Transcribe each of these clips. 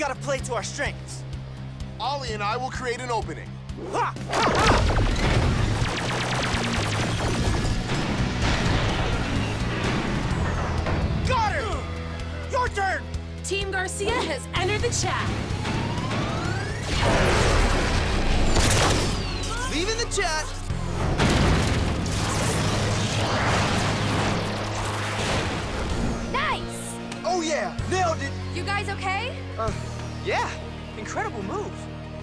gotta play to our strengths. Ollie and I will create an opening. Ha! Ha! Ha! Got her! Your turn! Team Garcia has entered the chat. Leaving the chat. Nice! Oh yeah, nailed it. You guys okay? Uh, yeah, incredible move.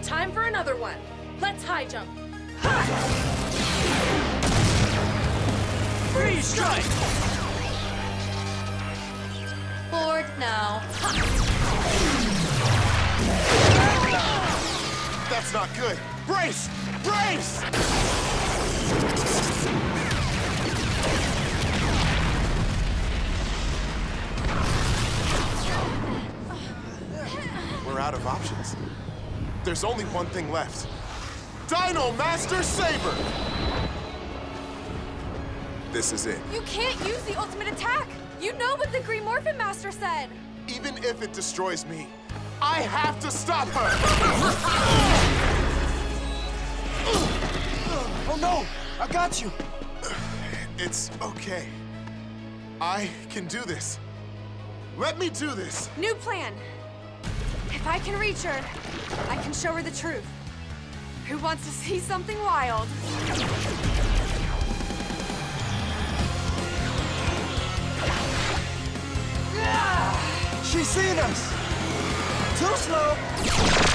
Time for another one. Let's high jump. Freeze strike. Board now. That's not good. Brace! Brace! Out of options. There's only one thing left. Dino Master Saber! This is it. You can't use the ultimate attack! You know what the Green Morphin Master said! Even if it destroys me, I have to stop her! Oh no, I got you. It's okay. I can do this. Let me do this. New plan. If I can reach her, I can show her the truth. Who wants to see something wild? She's seen us. Too slow.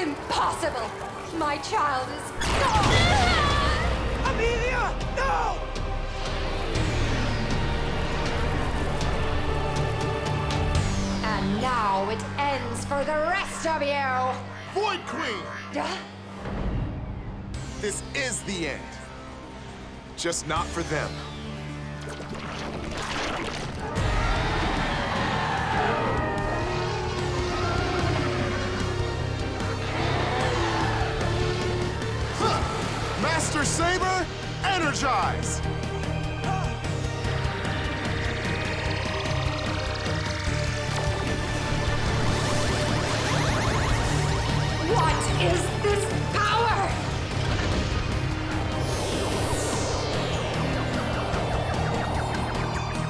Impossible! My child is gone! Amelia, no. And now it ends for the rest of you! Void Queen! Duh. This is the end. Just not for them. Master Saber, energize! What is this power?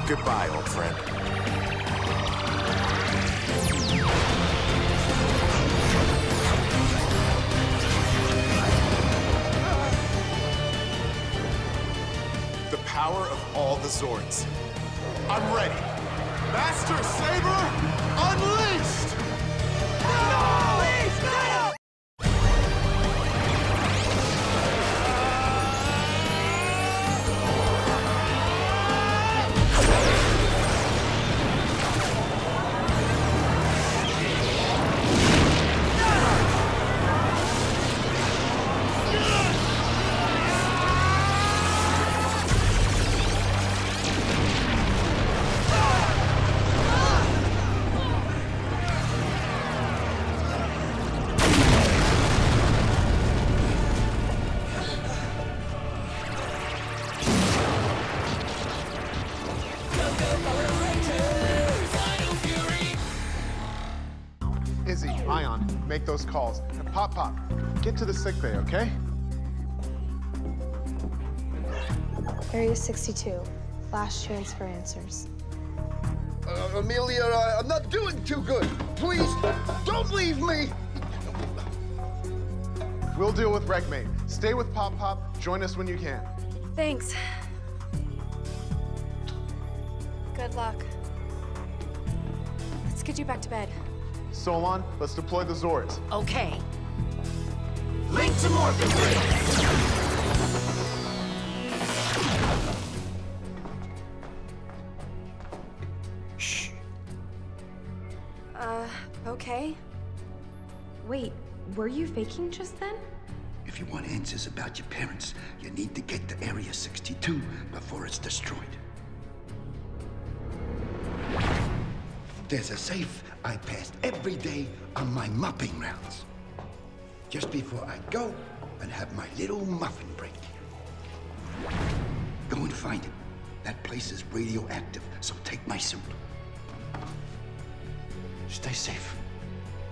Goodbye, old friend. I'm ready. Make those calls. And Pop Pop, get to the sick bay, okay? Area 62. Flash transfer answers. Uh, Amelia, I, I'm not doing too good. Please, don't leave me. We'll deal with Wreckmate. Stay with Pop Pop. Join us when you can. Thanks. Good luck. Let's get you back to bed. Solon, let's deploy the Zords. Okay. Link to Morphin Grid! Shh. Uh, okay. Wait, were you faking just then? If you want answers about your parents, you need to get to Area 62 before it's destroyed. There's a safe I pass every day on my mopping rounds. Just before I go and have my little muffin break. Go and find it. That place is radioactive, so take my suit. Stay safe.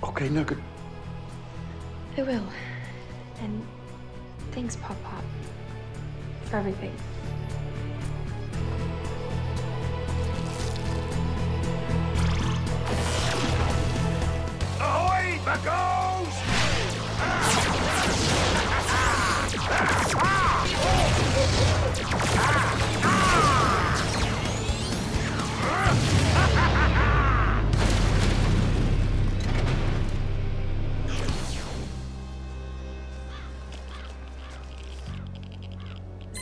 Okay, Nugget? I will. And thanks, Pop Pop, for everything. Buckos!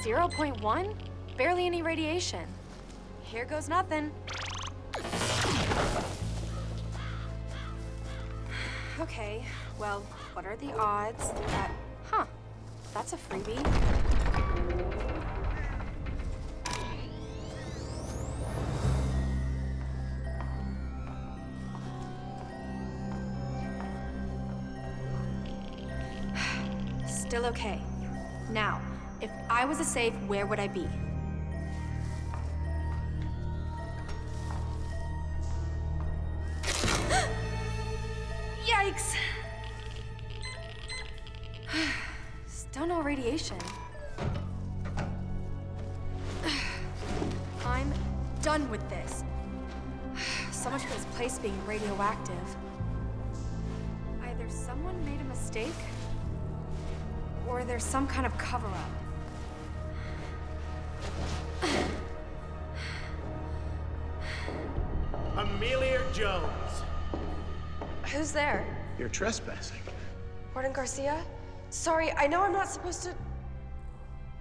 Zero point one? Barely any radiation. Here goes nothing. Okay, well, what are the odds that... Huh, that's a freebie. Still okay. Now, if I was a safe, where would I be? Radiation. I'm done with this. So much for this place being radioactive. Either someone made a mistake, or there's some kind of cover up. Amelia Jones. Who's there? You're trespassing. Warden Garcia? Sorry, I know I'm not supposed to.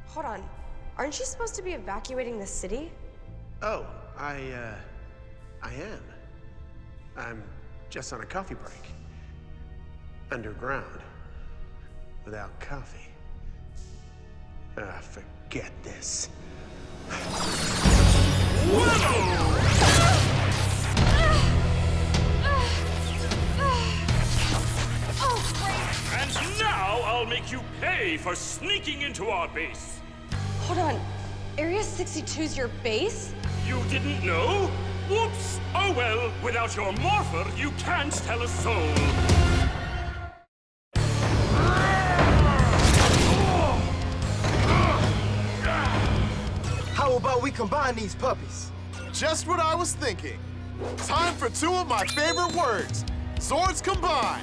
Hold on. Aren't you supposed to be evacuating the city? Oh, I, uh, I am. I'm just on a coffee break. Underground. Without coffee. Ah, forget this. And I'll make you pay for sneaking into our base. Hold on. Area 62's your base? You didn't know? Whoops! Oh well, without your morpher, you can't tell a soul. How about we combine these puppies? Just what I was thinking. Time for two of my favorite words. Zords combine.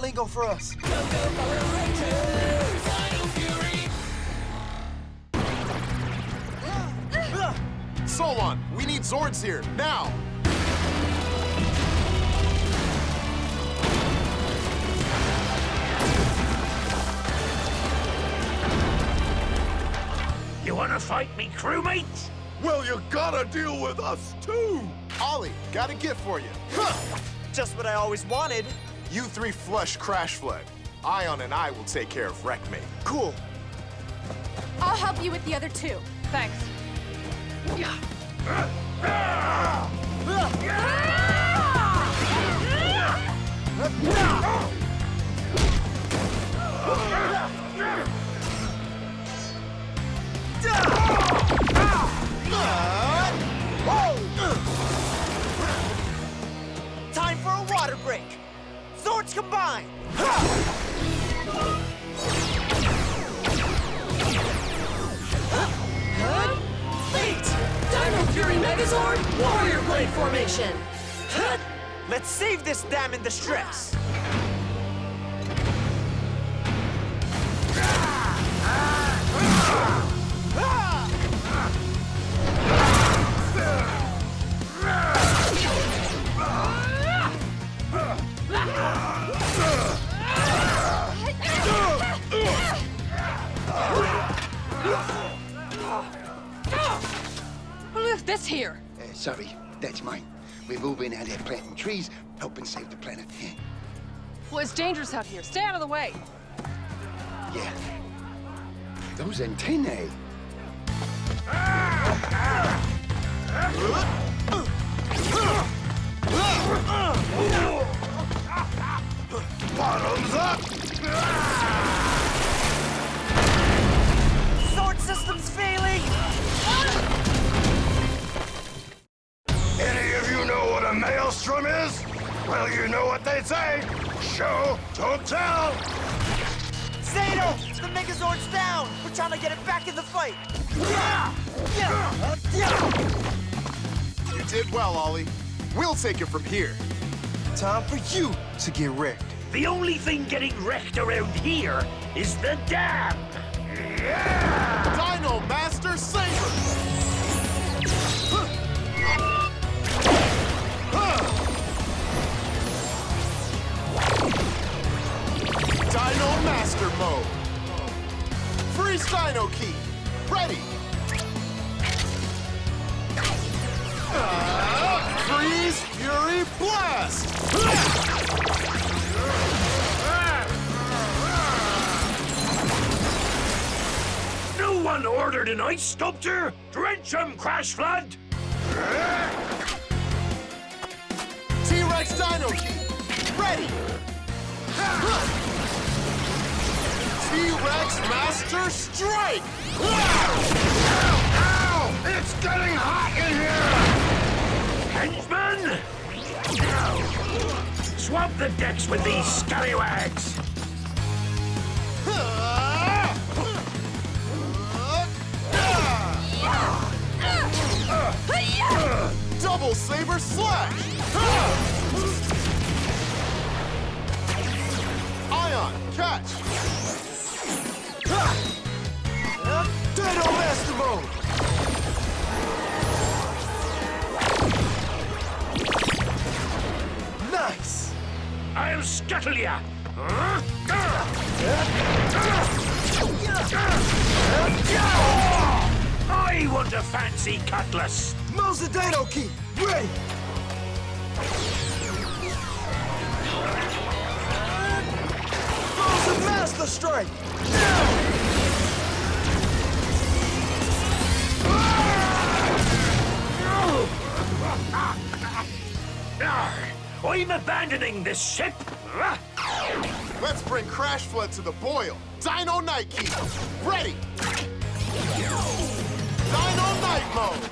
more pirate lingo for us! Solon, we need Zords here, now! You wanna fight me, crewmate? Well, you gotta deal with us too! Ollie, got a gift for you. Just what I always wanted. You three flush Crash Flood. Aiyon and I will take care of Wreckmate. Cool. I'll help you with the other two. Thanks. Time this dam distress. Who left this here? Uh, sorry, that's mine. We're moving out here planting trees, helping save the planet. Yeah. Well, it's dangerous out here. Stay out of the way. yeah. Those antennae. Bottoms up! Zord system's failing. Well, you know what they say. Show, don't tell. Zayto, the Megazord's down. We're trying to get it back in the fight. Yeah! Yeah! Yeah! You did well, Ollie. We'll take it from here. Time for you to get wrecked. The only thing getting wrecked around here is the dam! Yeah! Dino Master Saber! Dino Master Mode! Freeze Dino Key! Ready! Ah, freeze Fury Blast! No one ordered an ice sculptor? Drench him, Crash Flood! T-Rex Dino Key! Ready! T-Rex Master Strike! Ow! It's getting hot in here! Henchman! Now, swab the decks with these scallywags! Double Saber Slash! Aiyon, catch! Ya! I want a fancy cutlass! Mouse the Key. Ready. The Master Strike. I'm abandoning this ship! Let's bring Crash Flood to the boil. Dino Night Key! Ready! Dino Night Mode!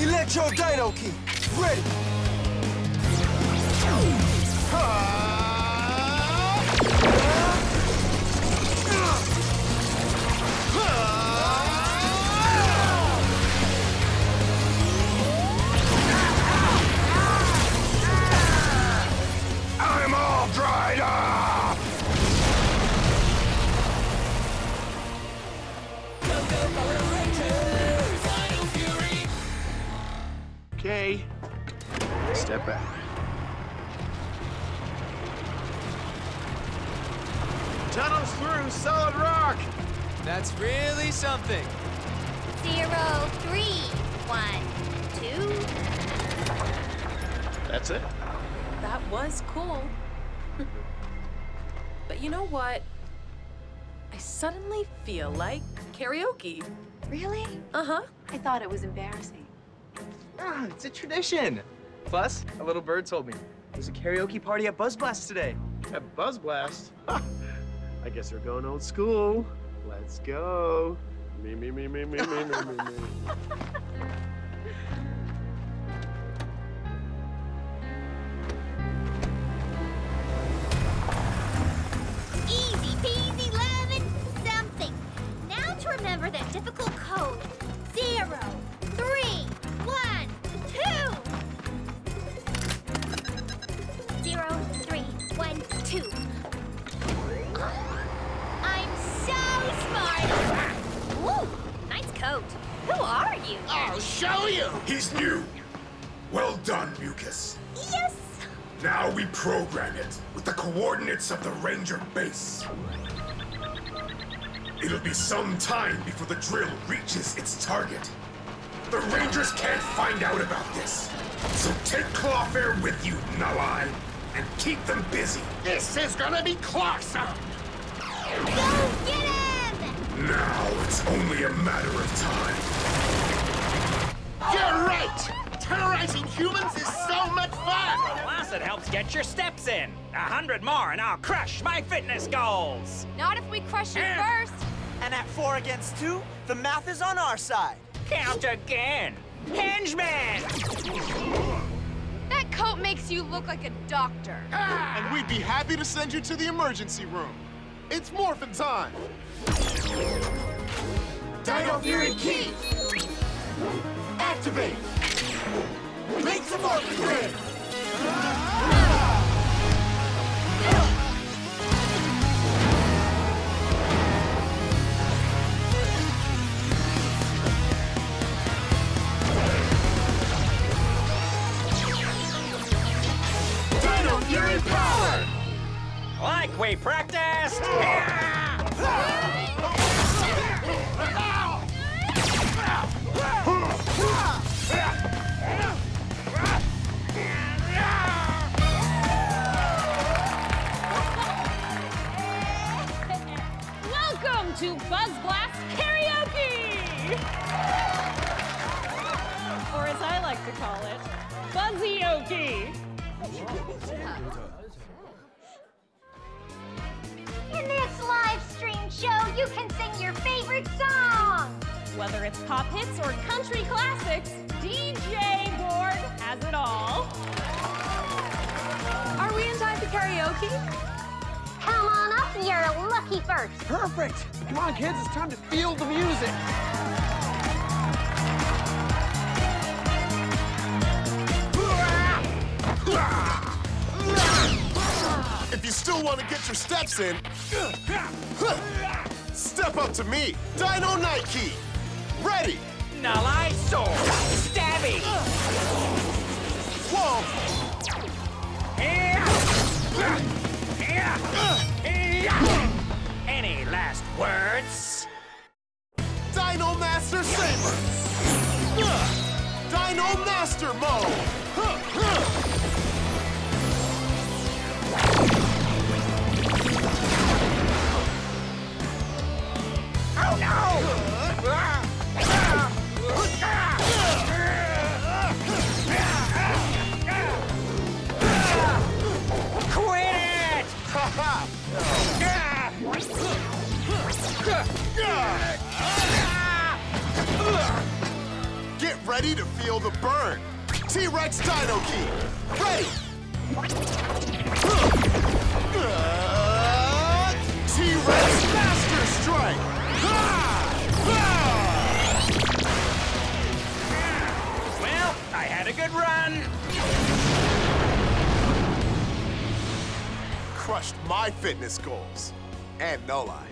Electro Dino Key. Ready. I'm something. Zero, three, one, two. That's it. That was cool. but you know what? I suddenly feel like karaoke. Really? Uh-huh. I thought it was embarrassing. Ah, it's a tradition. Plus, a little bird told me there's a karaoke party at Buzz Blast today. At Buzz Blast? I guess we're going old school. Let's go. Me, me, me, me, me, me, me, me, me. Nice. Who are you? I'll show you! He's new. Well done, Mucus. Yes. Now we program it with the coordinates of the Ranger base. It'll be some time before the drill reaches its target. The Rangers can't find out about this. So take Clawfare with you, Nalai, and keep them busy. This is gonna be clocksome! Go get him! Now it's only a matter of time. You're right! Terrorizing humans is so much fun! Plus, it helps get your steps in. A hundred more, and I'll crush my fitness goals. Not if we crush you first. And at four against two, the math is on our side. Count again. Henchman! That coat makes you look like a doctor. Ah! And we'd be happy to send you to the emergency room. It's morphin' time. Dino Fury Key! Activate! Make some Morphin Grid! Buzzyoke. In this live stream show, you can sing your favorite song. Whether it's pop hits or country classics, DJ Board has it all. Are we in time for karaoke? Come on up, you're lucky first. Perfect. Come on, kids. It's time to feel the music. If you still want to get your steps in, step up to me, Dino Nike. Ready? Nalai sword. Stabby. Whoa! Any last words? Dino Master Saber! Dino Master Mode! Get ready to feel the burn! T-Rex Dino Key! Ready! A good run. Crushed my fitness goals. And no lie.